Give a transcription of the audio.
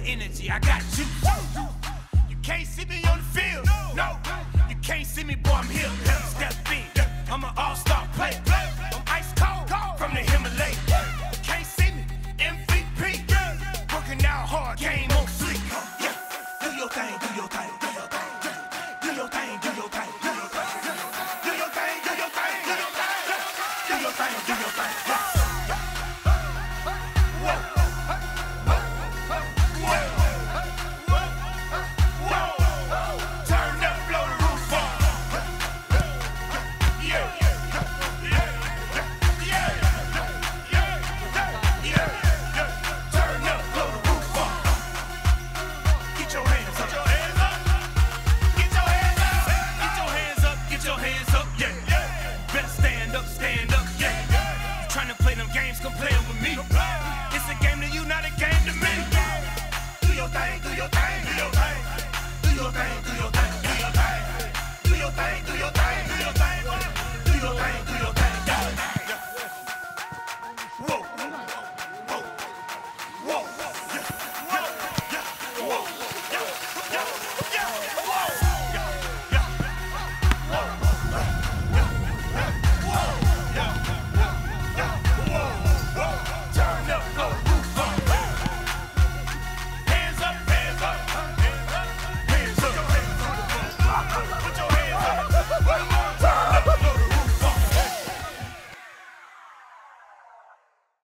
the energy, I got you. You can't see me on the field. No, you can't see me, boy, I'm here. Step in, I'm an all star player. I'm ice cold from the Himalayas. Can't see me, MVP. Working out hard, game on sleep. Do your thing, do your thing. Do your thing, do your thing. Do your thing, do your thing. Do your thing, do your thing. Your thing, do your thing, do your thing. Do your thing,